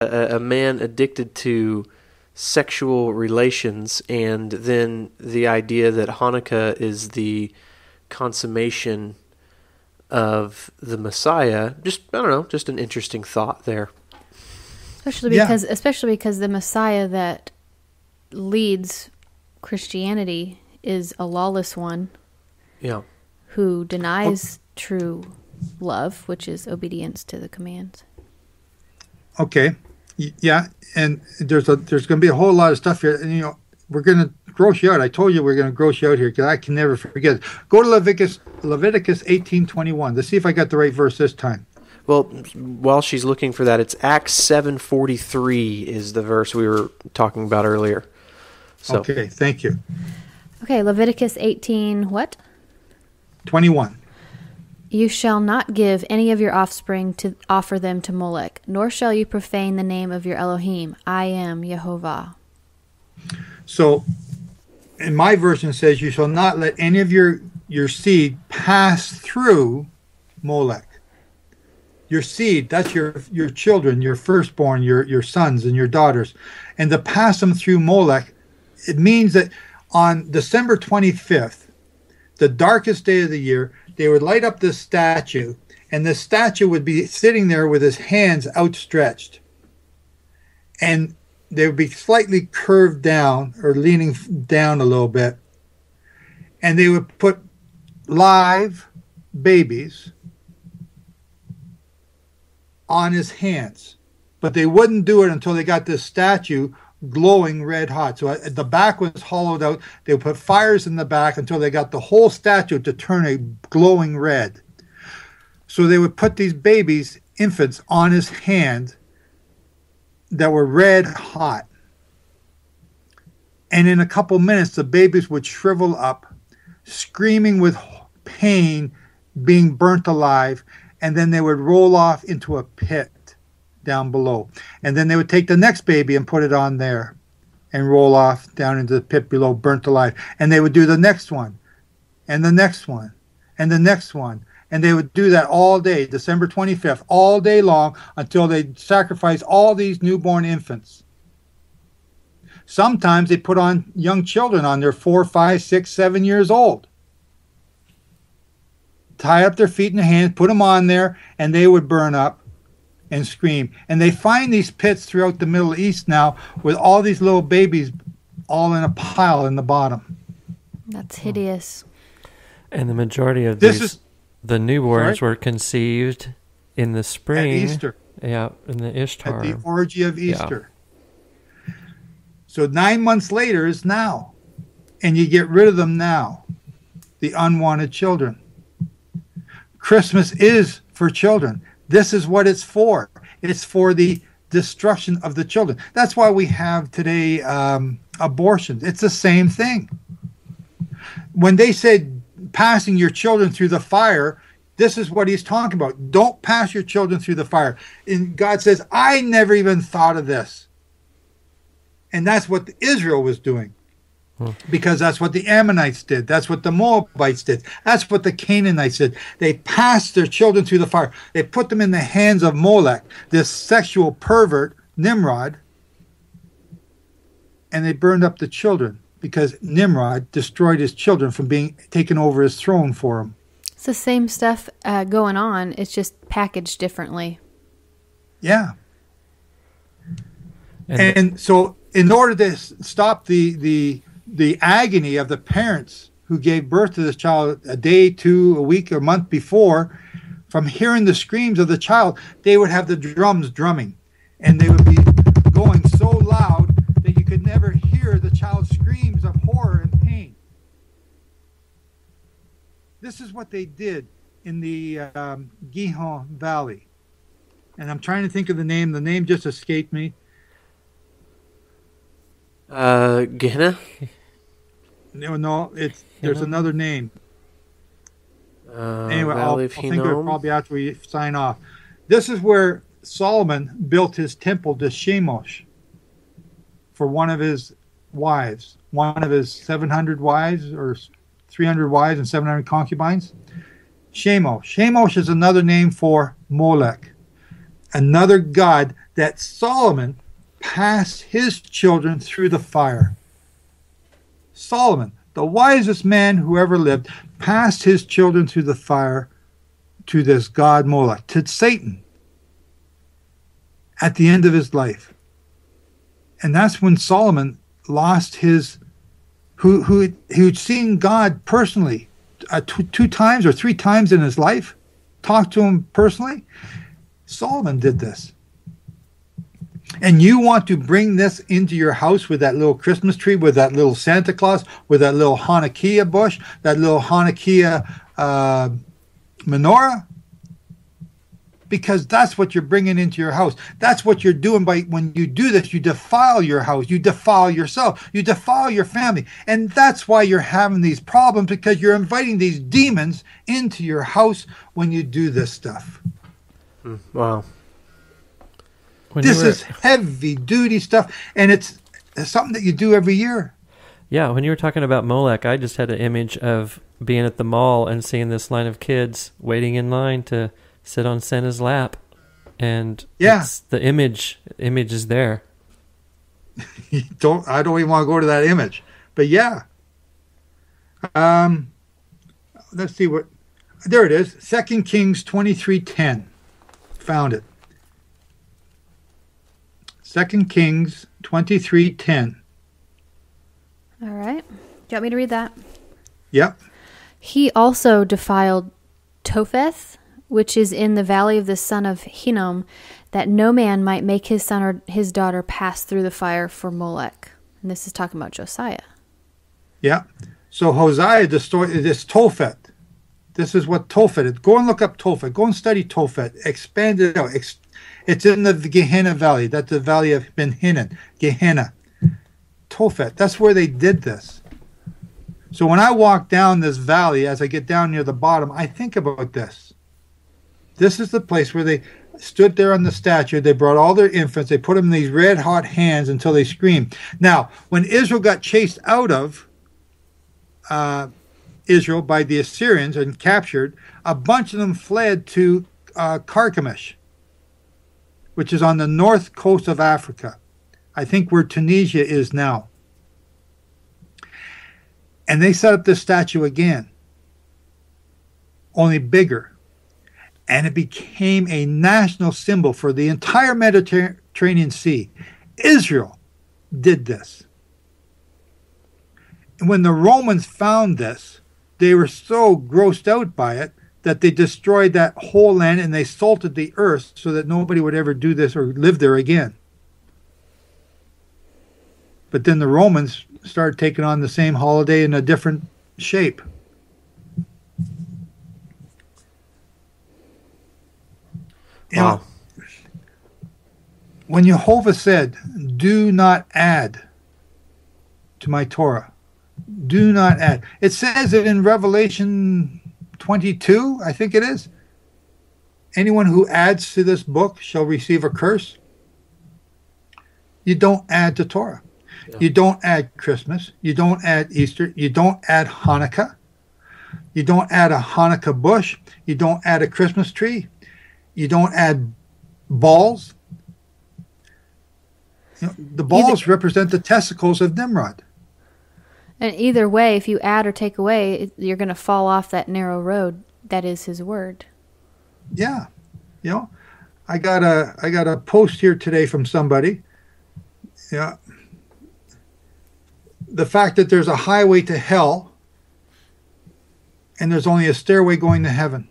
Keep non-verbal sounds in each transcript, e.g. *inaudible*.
a, a man addicted to sexual relations, and then the idea that Hanukkah is the consummation of the Messiah. Just I don't know, just an interesting thought there. Especially Yeah. because, especially because the Messiah that leads Christianity is a lawless one Yeah. who denies oh. true love, which is obedience to the commands. Okay, Y- yeah, and there's a there's going to be a whole lot of stuff here, and you know we're going to gross you out. I told you we're going to gross you out here because I can never forget. it. Go to Leviticus Leviticus eighteen twenty one. Let's see if I got the right verse this time. Well, while she's looking for that, it's Acts seven forty three is the verse we were talking about earlier. So Okay, thank you. Okay, Leviticus 18, what? Twenty one. You shall not give any of your offspring to offer them to Molech, nor shall you profane the name of your Elohim. I am Jehovah. So, in my version says, "You shall not let any of your your seed pass through Molech." Your seed, that's your your children, your firstborn, your your sons and your daughters, and to pass them through Molech, it means that on December twenty fifth, the darkest day of the year, they would light up this statue, and the statue would be sitting there with his hands outstretched, and they would be slightly curved down or leaning down a little bit. And they would put live babies on his hands. But they wouldn't do it until they got this statue glowing red hot. So uh, the back was hollowed out. They would put fires in the back until they got the whole statue to turn a glowing red. So they would put these babies, infants, on his hand that were red hot. And in a couple minutes, the babies would shrivel up, screaming with pain, being burnt alive, and then they would roll off into a pit down below. And then they would take the next baby and put it on there and roll off down into the pit below, burnt alive. And they would do the next one, and the next one, and the next one. And they would do that all day, December 25th, all day long until they sacrifice all these newborn infants. Sometimes they put on young children on their four, five, six, seven years old. Tie up their feet and hands, put them on there, and they would burn up and scream. And they find these pits throughout the Middle East now with all these little babies all in a pile in the bottom. That's hideous. And the majority of This these, is the newborns Sorry? were conceived in the at spring. Easter, Yeah, in the Ishtar. at the orgy of Easter. So nine months later is now. And you get rid of them now, the unwanted children. Christmas is for children. This is what it's for. It's for the destruction of the children. That's why we have today um, abortions. It's the same thing. When they said passing your children through the fire, this is what he's talking about. Don't pass your children through the fire. And God says, I never even thought of this. And that's what Israel was doing. Because that's what the Ammonites did. That's what the Moabites did. That's what the Canaanites did. They passed their children through the fire. They put them in the hands of Molech, this sexual pervert, Nimrod, and they burned up the children because Nimrod destroyed his children from being taken over his throne for him. It's the same stuff uh, going on. It's just packaged differently. Yeah. And- and so in order to stop the the the agony of the parents who gave birth to this child a day two a week or month before from hearing the screams of the child. They would have the drums drumming and they would be going so loud that you could never hear the child's screams of horror and pain. This is what they did in the um, Gihon Valley. And I'm trying to think of the name. The name just escaped me. Uh, Gehenna? *laughs* No, no, it's there's another name. Uh, Anyway, I'll, I'll think of it probably after we sign off. This is where Solomon built his temple to Shemosh for one of his wives, one of his 700 wives or 300 wives and 700 concubines. Shemosh. Shemosh is another name for Molech. another god that Solomon passed his children through the fire. Solomon, the wisest man who ever lived, passed his children through the fire to this god Moloch, to Satan, at the end of his life. And that's when Solomon lost his, who, who, who'd seen God personally uh, two, two times or three times in his life, talked to him personally. Solomon did this. And you want to bring this into your house with that little Christmas tree, with that little Santa Claus, with that little Hanukkah bush, that little Hanukkah uh, menorah? Because that's what you're bringing into your house. That's what you're doing by when you do this. You defile your house. You defile yourself. You defile your family. And that's why you're having these problems because you're inviting these demons into your house when you do this stuff. Wow. When this were, is heavy duty stuff, and it's, it's something that you do every year. yeah, when you were talking about Molech, I just had an image of being at the mall and seeing this line of kids waiting in line to sit on Santa's lap, and Yeah. the image image is there. You *laughs* don't I don't even want to go to that image, but yeah. Um, let's see what. There it is. Second Kings twenty three ten. Found it. Second Kings twenty three ten. All right. Do you want me to read that? Yep. He also defiled Topheth, which is in the valley of the son of Hinnom, that no man might make his son or his daughter pass through the fire for Molech. And this is talking about Josiah. Yeah. So Hosea destroyed this Tophet. This is what Tophet is. Go and look up Tophet. Go and study Tophet. Expand it out. Ex- it's in the Gehenna Valley. That's the valley of Ben Hinnom. Gehenna. Tophet. That's where they did this. So when I walk down this valley, as I get down near the bottom, I think about this. This is the place where they stood there on the statue. They brought all their infants. They put them in these red hot hands until they screamed. Now, when Israel got chased out of uh, Israel by the Assyrians and captured, a bunch of them fled to uh, Carchemish, which is on the north coast of Africa. I think where Tunisia is now. And they set up this statue again, only bigger. And it became a national symbol for the entire Mediterranean Sea. Israel did this. And when the Romans found this, they were so grossed out by it that they destroyed that whole land and they salted the earth so that nobody would ever do this or live there again. But then the Romans started taking on the same holiday in a different shape. You know, when Jehovah said, Do not add to my Torah, do not add. It says it in Revelation 22, I think it is. Anyone who adds to this book shall receive a curse. You don't add to Torah. Yeah. You don't add Christmas. You don't add Easter. You don't add Hanukkah. You don't add a Hanukkah bush. You don't add a Christmas tree. You don't add balls. You know, the balls represent the testicles of Nimrod. And either way, if you add or take away, you're going to fall off that narrow road that is his word. Yeah, you know, I got a I got a post here today from somebody. Yeah, the fact that there's a highway to hell and there's only a stairway going to heaven.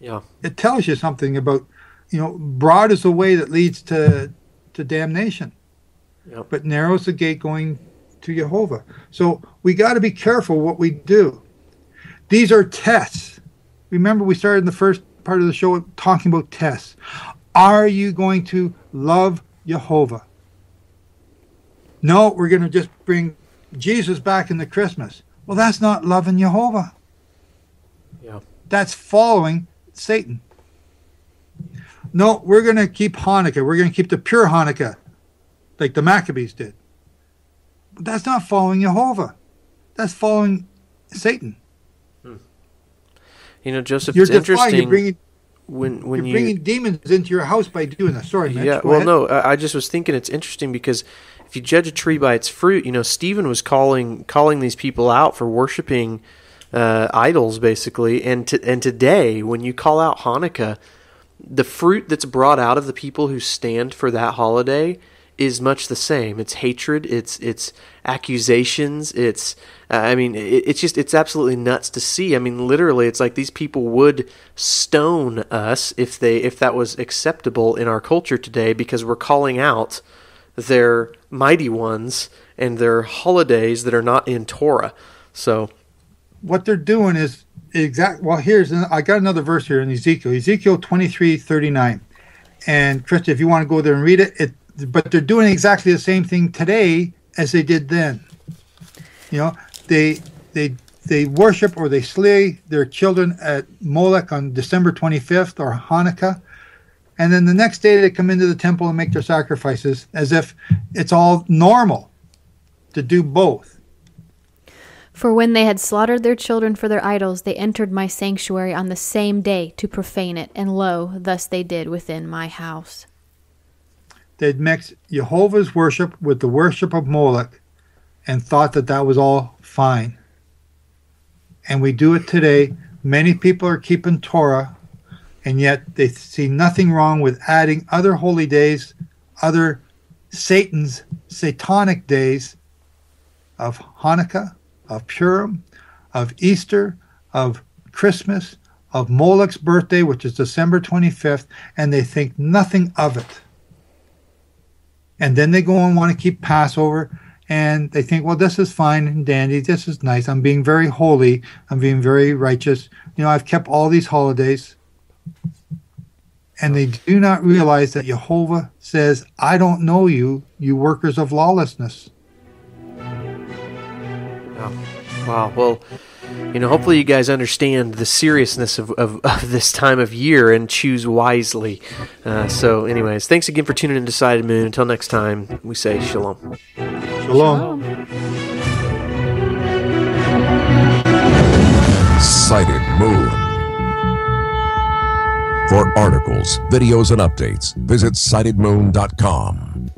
Yeah. It tells you something about, you know, broad is the way that leads to to damnation, Yep. but narrow is the gate going to Jehovah. So we got to be careful what we do. These are tests. Remember, we started in the first part of the show talking about tests. Are you going to love Jehovah? No, we're going to just bring Jesus back in the Christmas. Well, that's not loving Jehovah. Yeah. That's following Satan. No, we're going to keep Hanukkah. We're going to keep the pure Hanukkah, like the Maccabees did. That's not following Jehovah. That's following Satan. You know, Joseph, You're it's defying. You're interesting. bringing. when when You're you bringing demons into your house by doing this. Sorry, Mitch. yeah, well, ahead. no, I, I just was thinking it's interesting because if you judge a tree by its fruit, you know, Stephen was calling calling these people out for worshiping uh, idols, basically, and to, and today when you call out Hanukkah, the fruit that's brought out of the people who stand for that holiday is much the same. It's hatred. It's it's accusations. It's uh, I mean it, it's just it's absolutely nuts to see. I mean literally, it's like these people would stone us if they if that was acceptable in our culture today because we're calling out their mighty ones and their holidays that are not in Torah. So what they're doing is exact. Well, here's I got another verse here in Ezekiel, Ezekiel twenty three thirty nine, and Krista, if you want to go there and read it, it. But they're doing exactly the same thing today as they did then. You know, they they they worship or they slay their children at Molech on December twenty fifth or Hanukkah. And then the next day they come into the temple and make their sacrifices as if it's all normal to do both. For when they had slaughtered their children for their idols, they entered my sanctuary on the same day to profane it, and lo, thus they did within my house. They'd mixed Jehovah's worship with the worship of Moloch and thought that that was all fine. And we do it today. Many people are keeping Torah, and yet they see nothing wrong with adding other holy days, other Satan's satanic days of Hanukkah, of Purim, of Easter, of Christmas, of Moloch's birthday, which is December 25th, and they think nothing of it. And then they go and want to keep Passover, and they think, well, this is fine and dandy. This is nice. I'm being very holy. I'm being very righteous. You know, I've kept all these holidays. And they do not realize that Jehovah says, I don't know you, you workers of lawlessness. Wow. Wow. Well, you know, hopefully you guys understand the seriousness of, of, of this time of year and choose wisely. Uh, so, anyways, thanks again for tuning in to Sighted Moon. Until next time, we say shalom. Shalom. Sighted Moon. For articles, videos, and updates, visit sightedmoon.com.